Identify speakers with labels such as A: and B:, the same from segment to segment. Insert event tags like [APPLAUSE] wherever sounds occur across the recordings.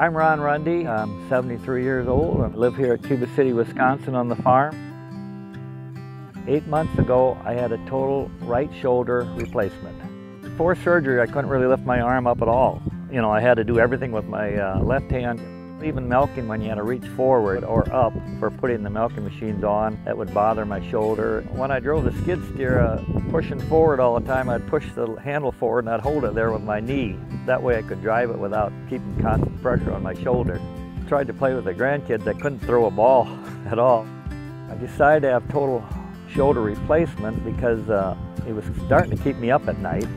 A: I'm Ron Rundy. I'm 73 years old. I live here at Cuba City, Wisconsin on the farm. Eight months ago, I had a total right shoulder replacement. Before surgery, I couldn't really lift my arm up at all. You know, I had to do everything with my uh, left hand. Even milking when you had to reach forward or up for putting the milking machines on, that would bother my shoulder. When I drove the skid steer, uh, pushing forward all the time, I'd push the handle forward and I'd hold it there with my knee. That way I could drive it without keeping constant pressure on my shoulder. Tried to play with the grandkids, I couldn't throw a ball [LAUGHS] at all. I decided to have total shoulder replacement because uh, it was starting to keep me up at night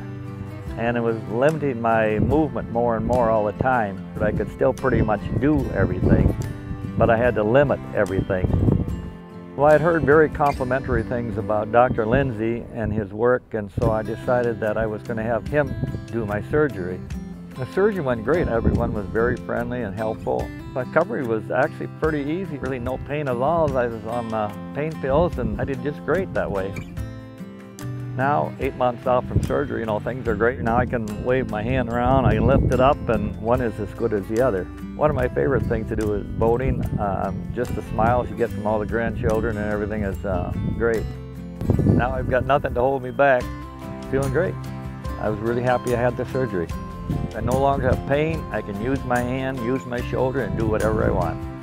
A: and it was limiting my movement more and more all the time. But I could still pretty much do everything, but I had to limit everything. Well, I had heard very complimentary things about Dr. Lindsay and his work, and so I decided that I was going to have him do my surgery. The surgery went great. Everyone was very friendly and helpful. Recovery was actually pretty easy, really no pain at all. I was on uh, pain pills, and I did just great that way. Now, eight months out from surgery, you know, things are great. Now I can wave my hand around, I can lift it up, and one is as good as the other. One of my favorite things to do is boating. Um, just the smiles you get from all the grandchildren and everything is uh, great. Now I've got nothing to hold me back. Feeling great. I was really happy I had the surgery. I no longer have pain. I can use my hand, use my shoulder, and do whatever I want.